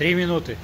Три минуты.